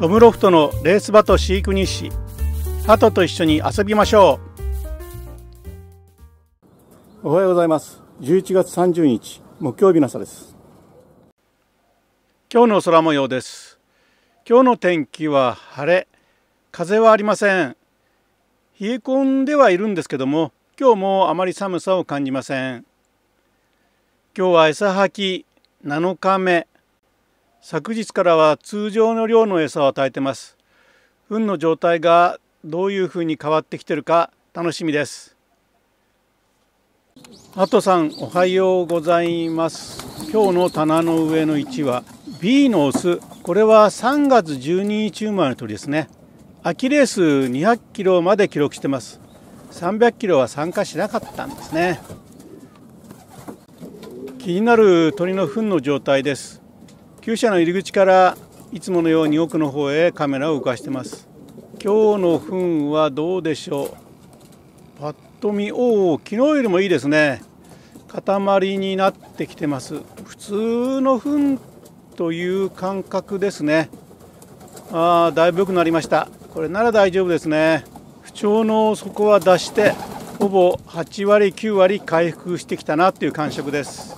トムロフトのレースバト飼育日誌。鳩と一緒に遊びましょう。おはようございます。11月30日木曜日の朝です。今日の空模様です。今日の天気は晴れ。風はありません。冷え込んではいるんですけども今日もあまり寒さを感じません。今日は餌吐き7日目昨日からは通常の量の餌を与えてます。糞の状態がどういうふうに変わってきてるか楽しみです。ハトさんおはようございます。今日の棚の上の位置は B のオス。これは3月12日生まれの鳥ですね。秋レース200キロまで記録してます。300キロは参加しなかったんですね。気になる鳥の糞の状態です。厩舎の入り口からいつものように奥の方へカメラを動かしてます。今日の糞はどうでしょう？パッと見おお昨日よりもいいですね。塊になってきてます。普通の糞という感覚ですね。ああだいぶ良くなりました。これなら大丈夫ですね。不調の底は出してほぼ8割9割回復してきたなっていう感触です。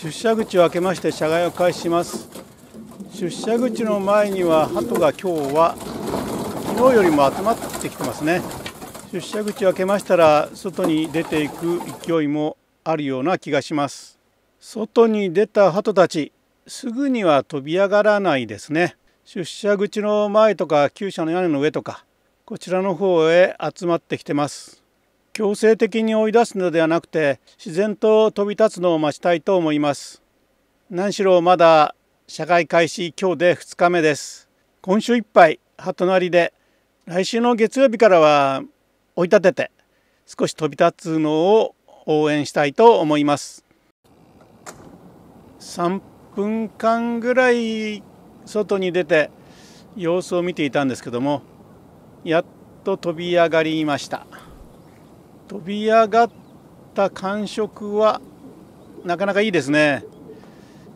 出社口を開けまして車外を開始します。出社口の前には鳩が今日は昨日よりも集まってきてますね。出社口を開けましたら外に出ていく勢いもあるような気がします。外に出た鳩たちすぐには飛び上がらないですね。出社口の前とか厩舎の屋根の上とかこちらの方へ集まってきてます。強制的に追い出すのではなくて自然と飛び立つのを待ちたいと思います。何しろまだ社会開始今日で2日目です。今週いっぱい葉隣で来週の月曜日からは追い立てて少し飛び立つのを応援したいと思います。3分間ぐらい外に出て様子を見ていたんですけどもやっと飛び上がりました。飛び上がった感触はなかなかいいですね。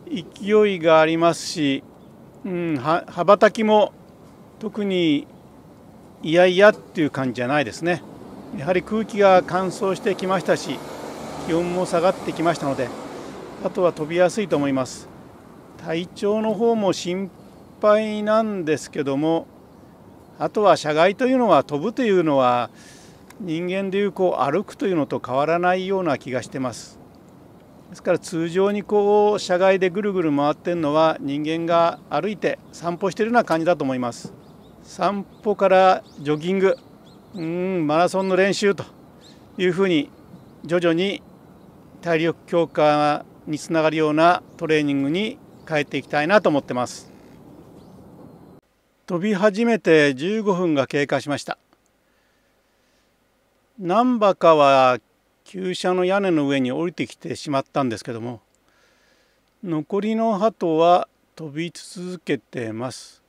勢いがありますし、うん、羽ばたきも特にいやいやっていう感じじゃないですね。やはり空気が乾燥してきましたし気温も下がってきましたのであとは飛びやすいと思います。体調の方も心配なんですけどもあとは車外というのは飛ぶというのは人間でいうこう歩くというのと変わらないような気がしてます。ですから通常にこう車外でぐるぐる回ってるのは人間が歩いて散歩してるような感じだと思います。散歩からジョギングうんマラソンの練習というふうに徐々に体力強化につながるようなトレーニングに変えていきたいなと思ってます。飛び始めて15分が経過しました。何羽かは厩舎の屋根の上に降りてきてしまったんですけども残りの鳩は飛び続けてます。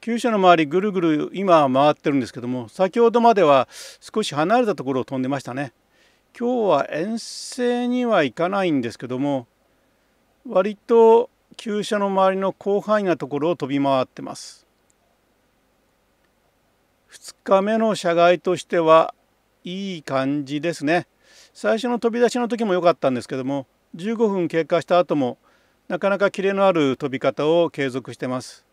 厩舎の周りぐるぐる今は回ってるんですけども先ほどまでは少し離れたところを飛んでましたね。今日は遠征には行かないんですけども割と厩舎の周りの広範囲なところを飛び回ってます。2日目の車外としてはいい感じですね。最初の飛び出しの時も良かったんですけども15分経過した後もなかなかキレのある飛び方を継続してます。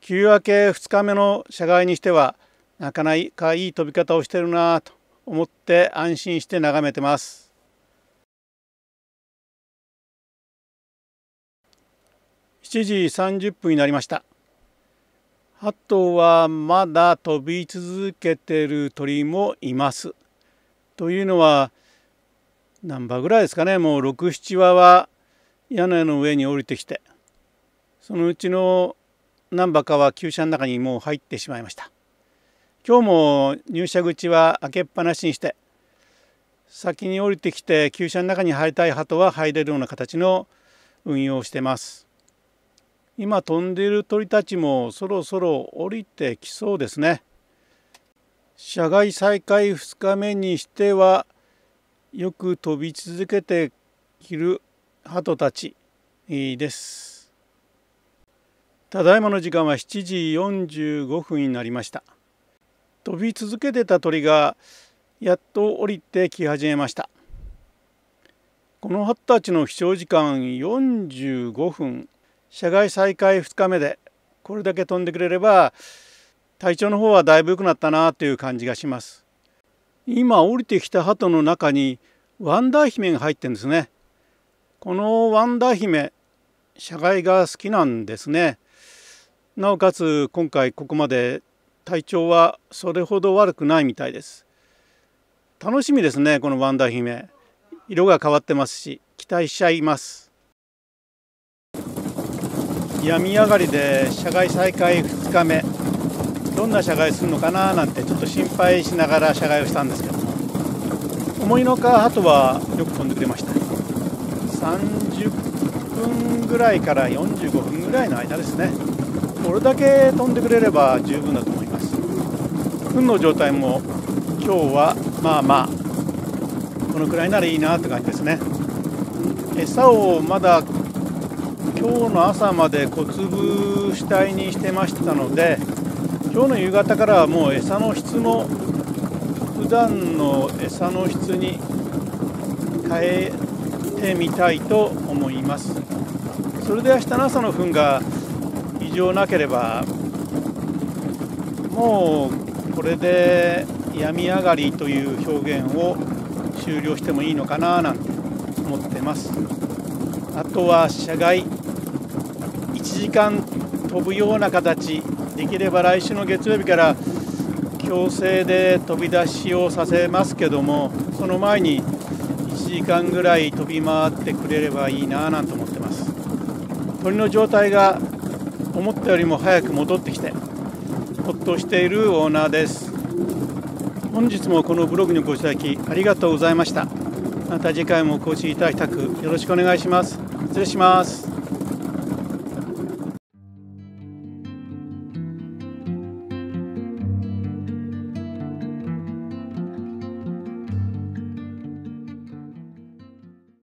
休明け2日目の車外にしてはなかなかいい飛び方をしてるなと思って安心して眺めてます。7時30分になりました。あとはまだ飛び続けてる鳥もいます。というのは何羽ぐらいですかねもう67羽は屋根の上に降りてきてそのうちの何羽かは厩舎の中にもう入ってしまいました。今日も入社口は開けっぱなしにして先に降りてきて厩舎の中に入りたい鳩は入れるような形の運用をしてます。今飛んでいる鳥たちもそろそろ降りてきそうですね。社外再開2日目にしてはよく飛び続けている鳩たちです。ただいまの時間は7時45分になりました飛び続けてた鳥がやっと降りてき始めましたこの発達の飛翔時間45分社外再開2日目でこれだけ飛んでくれれば体調の方はだいぶ良くなったなという感じがします。今降りてきた鳩の中にワンダー姫が入ってんですね。このワンダー姫社外が好きなんですね。なおかつ今回ここまで体調はそれほど悪くないみたいです。楽しみですねこのワンダー姫。色が変わってますし期待しちゃいます。病み上がりで社外再開2日目。どんな社外するのかななんてちょっと心配しながら社外をしたんですけども。思いのか鳩はよく飛んでくれました。30分ぐらいから45分ぐらいの間ですね。これだけ飛んでくれれば十分だと思います。糞の状態も今日はまあまあこのくらいならいいなって感じですね。餌をまだ今日の朝まで小粒主体にしてましたので今日の夕方からはもう餌の質も普段の餌の質に変えてみたいと思います。それで明日の朝の糞が異常なければもうこれで病み上がりという表現を終了してもいいのかななんて思ってます。あとは車外1時間飛ぶような形できれば来週の月曜日から強制で飛び出しをさせますけどもその前に1時間ぐらい飛び回ってくれればいいななんて思ってます。鳥の状態が思ったよりも早く戻ってきてほっとしているオーナーです。本日もこのブログにご視聴いただきありがとうございました。また次回もお越しいただきたくよろしくお願いします。失礼します。